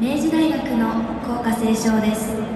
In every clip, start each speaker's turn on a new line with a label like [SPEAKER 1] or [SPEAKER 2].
[SPEAKER 1] 明治大学の校歌斉唱です。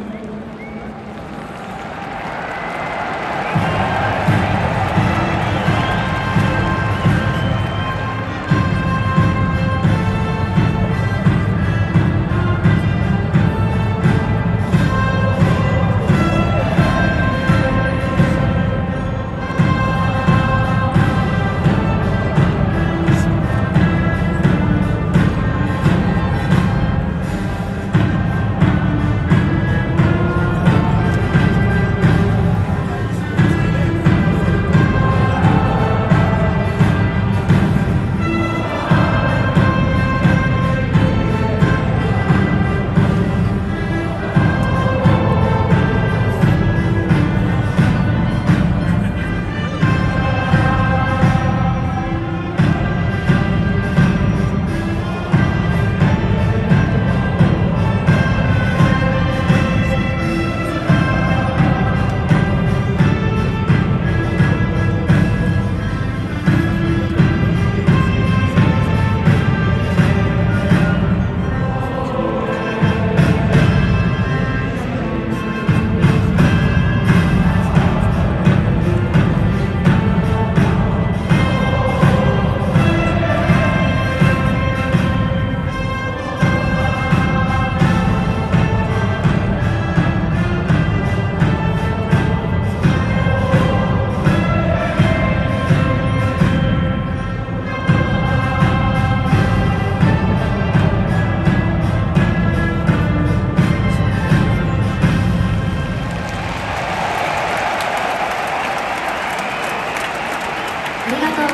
[SPEAKER 1] ありがとう